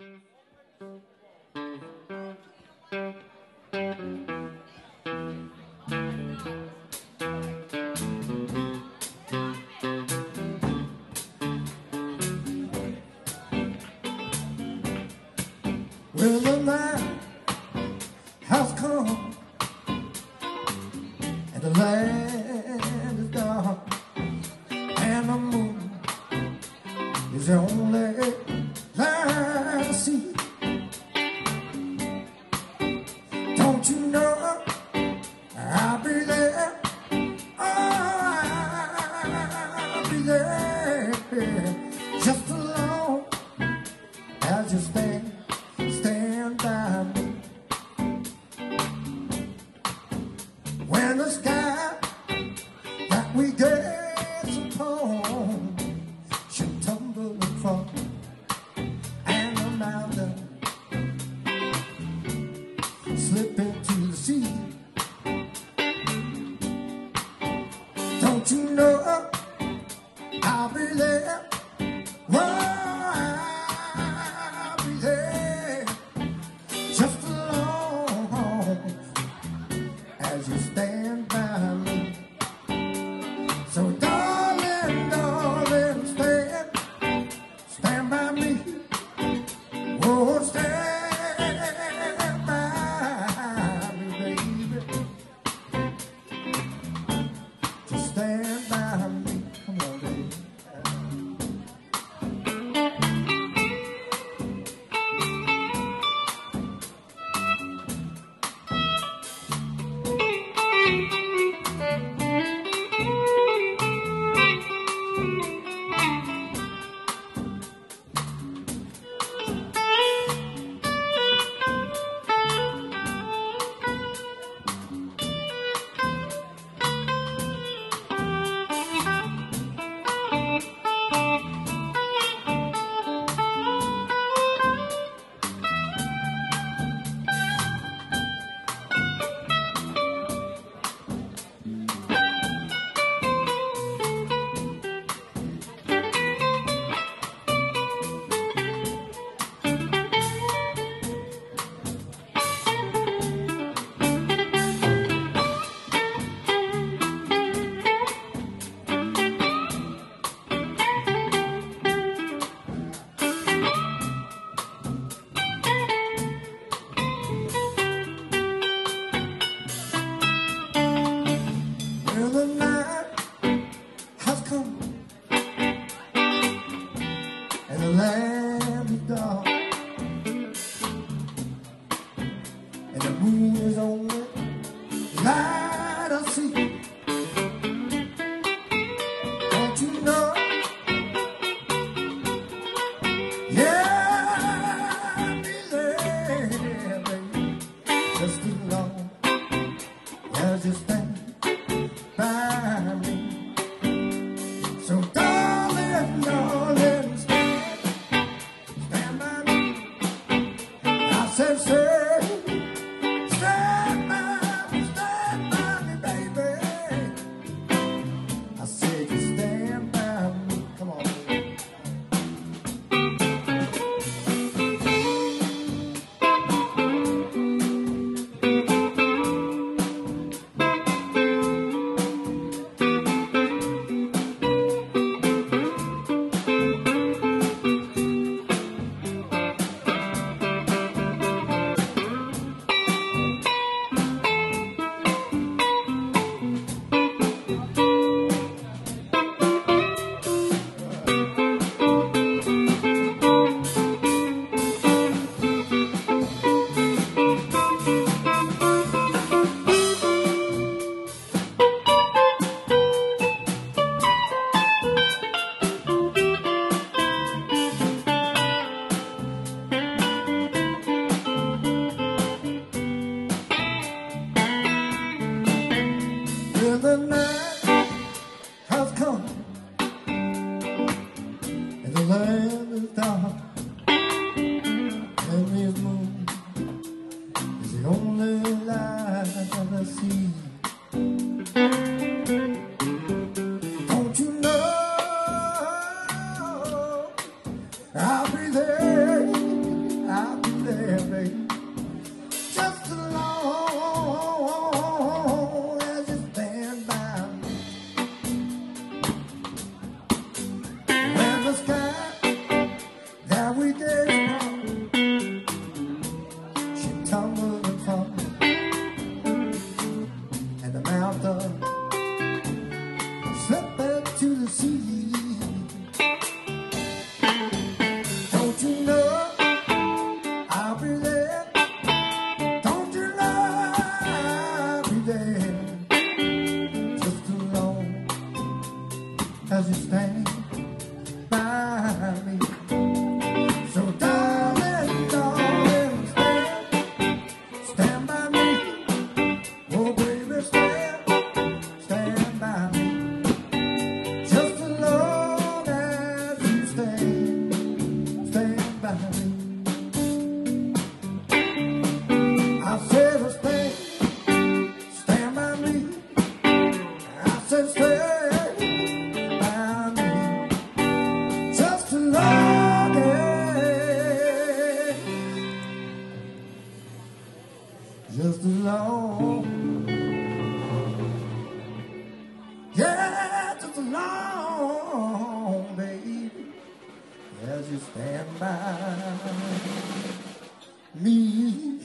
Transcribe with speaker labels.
Speaker 1: Well, the night has come and the land is dark and the moon is the only. to know I'll be there. I'll be there just as long as you stand by. And the moon is only light I see Don't you know? Yeah, baby Just as long. As you stand by I'll be there. As you stand by me. So darling, darling, stand Stand by me. Oh baby, stand Stand by me. Just as long as you stand Stand by me. I said stand Stand by me. I said stand Long, baby, as you stand by me.